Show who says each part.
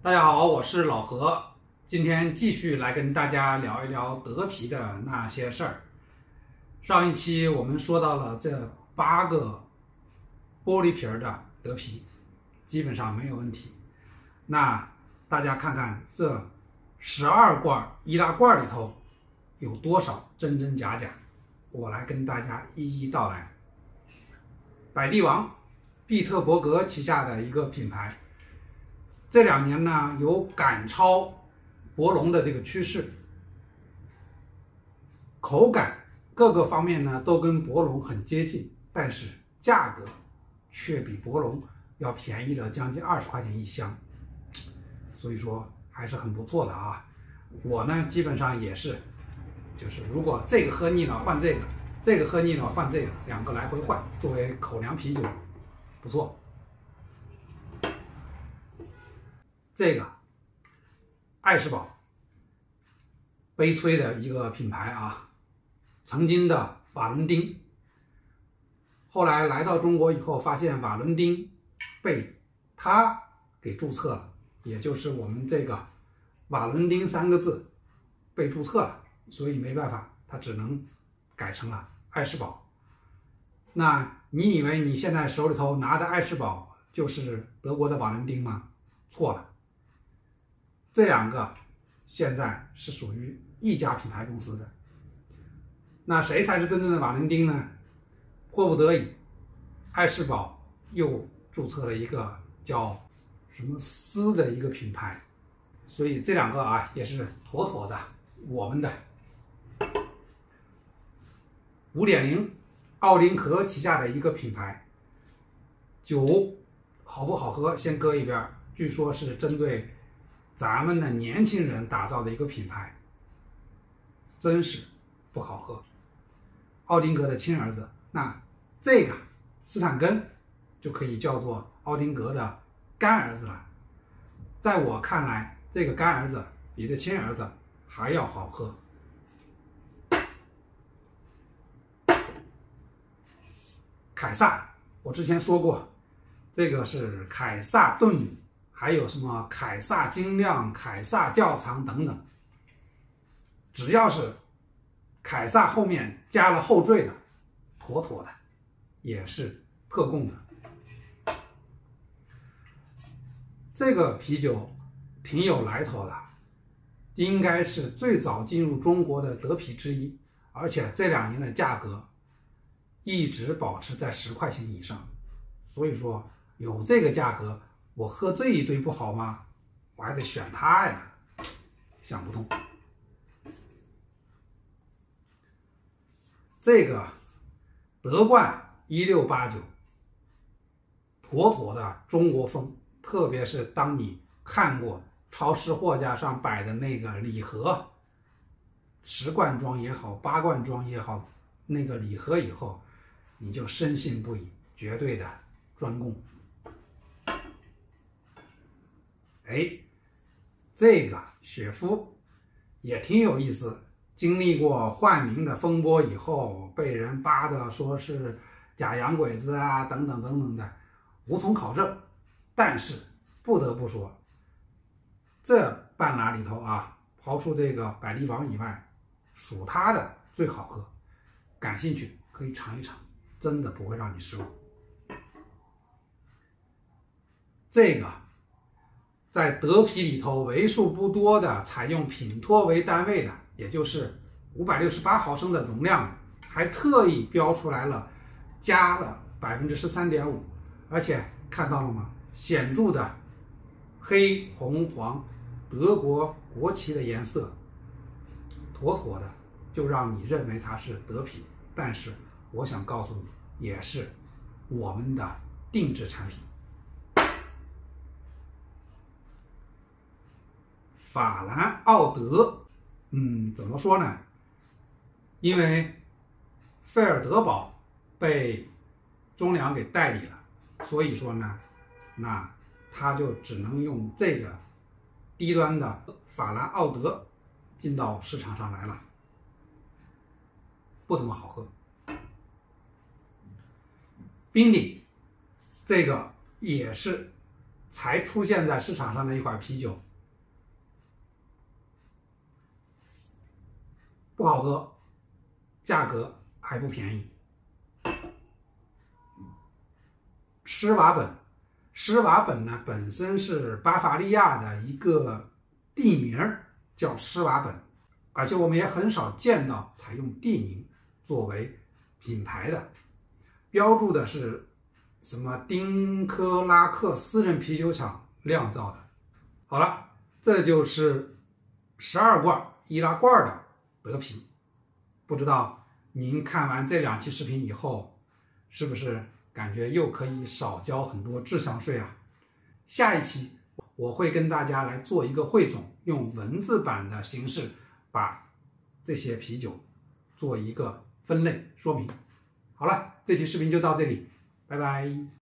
Speaker 1: 大家好，我是老何，今天继续来跟大家聊一聊德皮的那些事儿。上一期我们说到了这八个玻璃瓶儿的德皮，基本上没有问题。那大家看看这十二罐易拉罐里头有多少真真假假，我来跟大家一一道来。百帝王，毕特伯格旗下的一个品牌。这两年呢，有赶超博龙的这个趋势，口感各个方面呢都跟博龙很接近，但是价格却比博龙要便宜了将近二十块钱一箱，所以说还是很不错的啊。我呢基本上也是，就是如果这个喝腻了换这个，这个喝腻了换这个，两个来回换，作为口粮啤酒，不错。这个爱仕宝，悲催的一个品牌啊，曾经的瓦伦丁，后来来到中国以后，发现瓦伦丁被他给注册了，也就是我们这个瓦伦丁三个字被注册了，所以没办法，他只能改成了爱仕宝。那你以为你现在手里头拿的爱仕宝就是德国的瓦伦丁吗？错了。这两个现在是属于一家品牌公司的，那谁才是真正的瓦伦丁呢？迫不得已，爱士宝又注册了一个叫什么斯的一个品牌，所以这两个啊也是妥妥的我们的五点零奥林壳旗下的一个品牌。酒好不好喝先搁一边，据说是针对。咱们的年轻人打造的一个品牌，真是不好喝。奥丁格的亲儿子，那这个斯坦根就可以叫做奥丁格的干儿子了。在我看来，这个干儿子比这亲儿子还要好喝。凯撒，我之前说过，这个是凯撒顿。还有什么凯撒精酿、凯撒窖藏等等，只要是凯撒后面加了后缀的，妥妥的，也是特供的。这个啤酒挺有来头的，应该是最早进入中国的德啤之一，而且这两年的价格一直保持在十块钱以上，所以说有这个价格。我喝这一堆不好吗？我还得选它呀，想不通。这个德冠一六八九，妥妥的中国风。特别是当你看过超市货架上摆的那个礼盒，十罐装也好，八罐装也好，那个礼盒以后，你就深信不疑，绝对的专供。哎，这个雪夫也挺有意思。经历过换名的风波以后，被人扒的说是假洋鬼子啊，等等等等的，无从考证。但是不得不说，这半拉里头啊，刨出这个百利王以外，属它的最好喝。感兴趣可以尝一尝，真的不会让你失望。这个。在德啤里头，为数不多的采用品托为单位的，也就是五百六十八毫升的容量，还特意标出来了，加了百分之十三点五，而且看到了吗？显著的黑红黄德国国旗的颜色，妥妥的就让你认为它是德啤。但是我想告诉你，也是我们的定制产品。法兰奥德，嗯，怎么说呢？因为费尔德堡被中粮给代理了，所以说呢，那他就只能用这个低端的法兰奥德进到市场上来了，不怎么好喝。宾利，这个也是才出现在市场上的一款啤酒，不好喝，价格还不便宜。施瓦本，施瓦本呢本身是巴伐利亚的一个地名叫施瓦本，而且我们也很少见到采用地名作为品牌的，标注的是什么丁克拉克私人啤酒厂酿造的。好了，这就是十二罐易拉罐的德啤。不知道您看完这两期视频以后，是不是感觉又可以少交很多智商税啊？下一期我会跟大家来做一个汇总，用文字版的形式把这些啤酒做一个分类说明。好了，这期视频就到这里，拜拜。